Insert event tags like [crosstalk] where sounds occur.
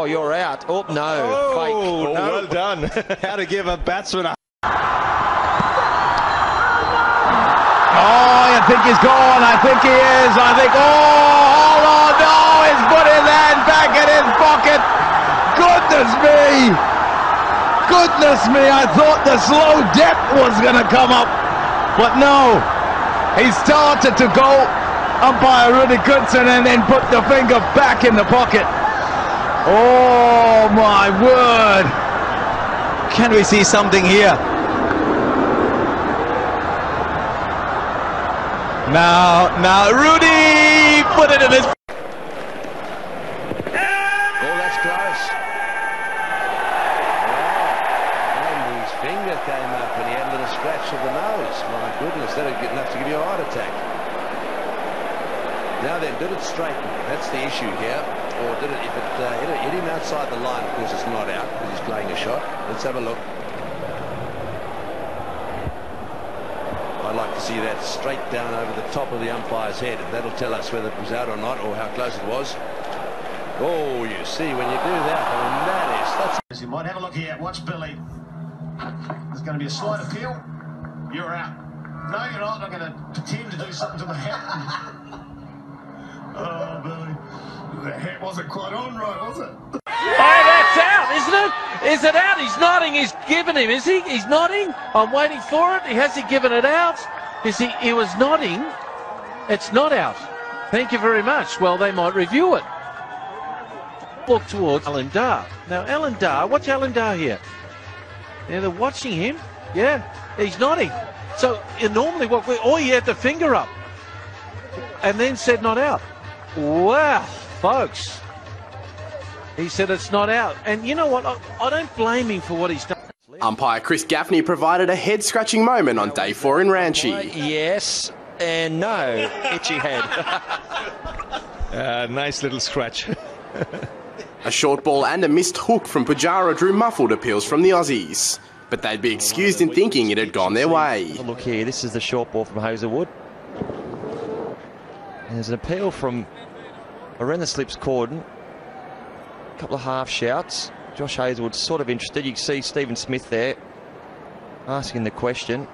Oh, out. Oh, no. Oh, Fake. Oh, no. well done. [laughs] How to give a batsman a. Oh, I think he's gone. I think he is. I think. Oh, on. No, he's put his hand back in his pocket. Goodness me. Goodness me. I thought the slow depth was going to come up. But no. He started to go. Umpire Rudi Koertzen and then put the finger back in the pocket. Oh, my word. Can we see something here? Now, now, Rudi put it in his. Oh, that's close. Wow. And his finger came up and he had a little scratch of the nose. My goodness, that'd get enough to give you a heart attack. Now then, did it straighten? That's the issue here. Or did it, if it uh, hit, it, hit him outside the line, of course it's not out because he's playing a shot. Let's have a look. I'd like to see that straight down over the top of the umpire's head. That'll tell us whether it was out or not or how close it was. Oh, you see, when you do that, mean, that is, that's You might have a look here. Watch Billy. There's going to be a slight appeal. You're out. No, you're not. I'm going to pretend to do something to the hat. [laughs] oh, Billy. The hat wasn't quite on right, was it? Oh, that's out, isn't it? Is it out? He's nodding. He's given him, is he? He's nodding. I'm waiting for it. Has he given it out? Is he? He was nodding. It's not out. Thank you very much. Well, they might review it. Look towards Aleem Dar. Now, Aleem Dar, watch Aleem Dar here. Yeah, they're watching him. Yeah, he's nodding. So normally, what we, oh, he had the finger up, and then said not out. Wow, folks. He said it's not out. And you know what? I, I don't blame him for what he's done. Umpire Chris Gaffaney provided a head scratching moment on day four in Ranchi. Yes and no. Itchy head. [laughs] Uh, nice little scratch. [laughs] A short ball and a missed hook from Pujara drew muffled appeals from the Aussies. But they'd be excused in thinking it had gone their way. Oh, look here, this is the short ball from Hazlewood. And there's an appeal from around the slips cordon. Couple of half shouts. Josh Hazlewood's sort of interested. You see Stephen Smith there asking the question.